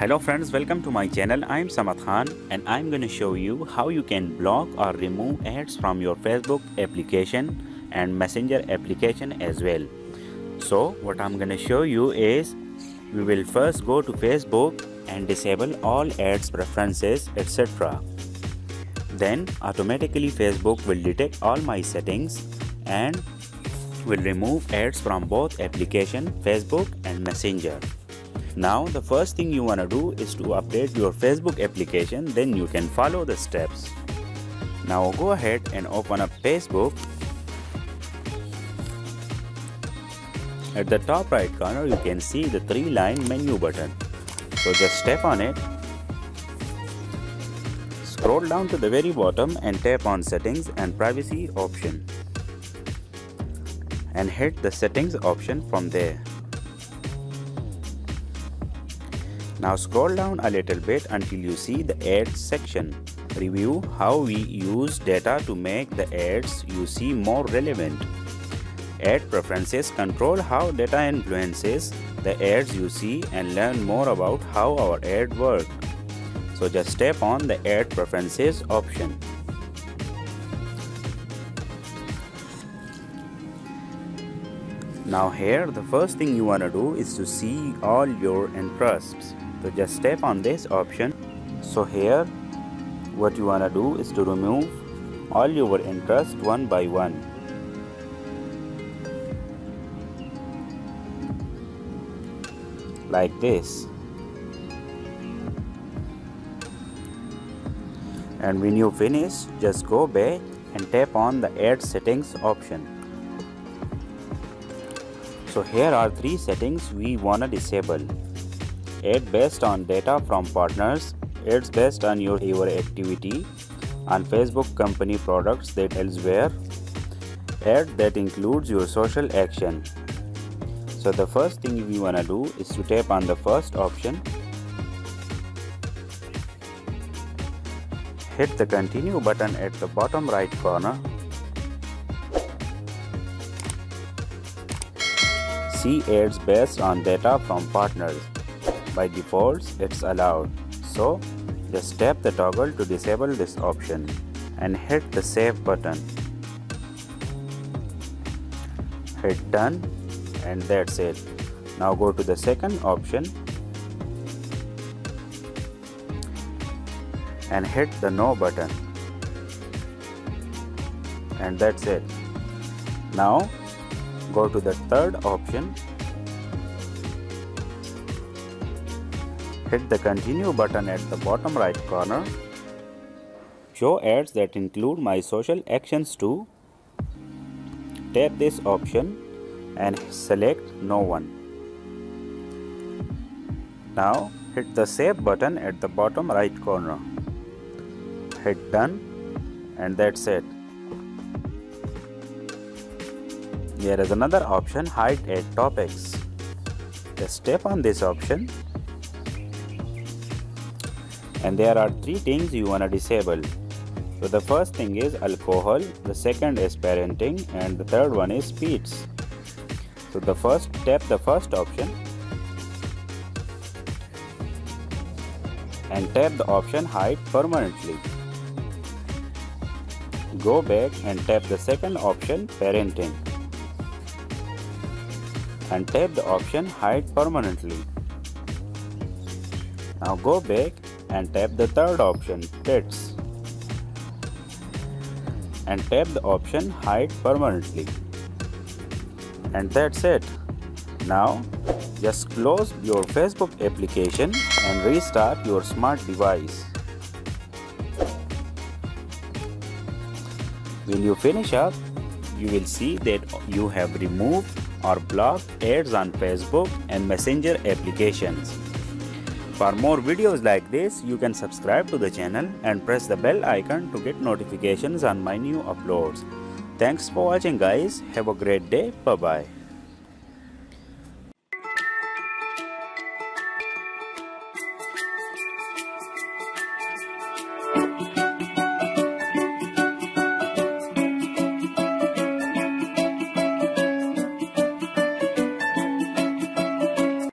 Hello friends, welcome to my channel. I'm Samad Khan and I'm going to show you how you can block or remove ads from your Facebook application and Messenger application as well. So what I'm going to show you is we will first go to Facebook and disable all ads preferences etc. Then automatically Facebook will detect all my settings and will remove ads from both application Facebook and Messenger. Now the first thing you wanna do is to update your Facebook application then you can follow the steps. Now go ahead and open up Facebook. At the top right corner you can see the three line menu button. So just step on it. Scroll down to the very bottom and tap on settings and privacy option. And hit the settings option from there. Now scroll down a little bit until you see the ads section. Review how we use data to make the ads you see more relevant. Ad preferences control how data influences the ads you see and learn more about how our ad work. So just tap on the ad preferences option. Now here the first thing you wanna do is to see all your interests so just tap on this option. So here what you wanna do is to remove all your interest one by one. Like this. And when you finish just go back and tap on the ad settings option. So here are three settings we wanna disable Ad based on data from partners. Ads based on your, your activity on Facebook company products that elsewhere. Ad that includes your social action. So the first thing we wanna do is to tap on the first option. Hit the continue button at the bottom right corner. See ads based on data from partners by default it's allowed. So just tap the toggle to disable this option and hit the save button. Hit done and that's it. Now go to the second option and hit the no button. And that's it. Now go to the third option Hit the continue button at the bottom right corner. Show ads that include my social actions too. Tap this option and select no one. Now hit the save button at the bottom right corner. Hit done and that's it. There is another option hide ad topics. Just tap on this option and there are three things you wanna disable. So the first thing is alcohol, the second is parenting and the third one is speeds. So the first tap the first option and tap the option hide permanently. Go back and tap the second option parenting and tap the option hide permanently. Now go back and tap the third option Pets and tap the option Hide permanently. And that's it. Now just close your Facebook application and restart your smart device. When you finish up, you will see that you have removed or blocked ads on Facebook and Messenger applications. For more videos like this, you can subscribe to the channel and press the bell icon to get notifications on my new uploads. Thanks for watching guys. Have a great day. Bye bye.